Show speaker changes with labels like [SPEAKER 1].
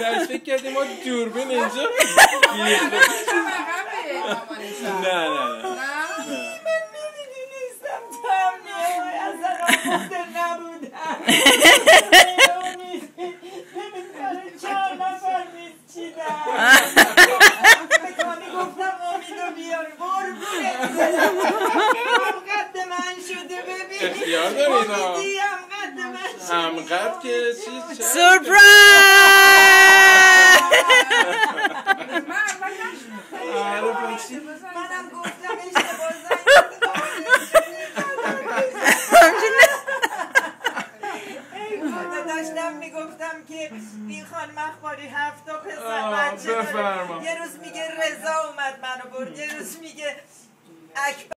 [SPEAKER 1] درش فکر کردی ما دوربین اینجا نه نه نه اختیار
[SPEAKER 2] دارید
[SPEAKER 1] همقدر که چیز
[SPEAKER 2] خدا داشتم می‌گفتم که این خانم اخباری هفت تا پسر بچه. یه روز میگه رضا اومد منو برد یه روز میگه اکبر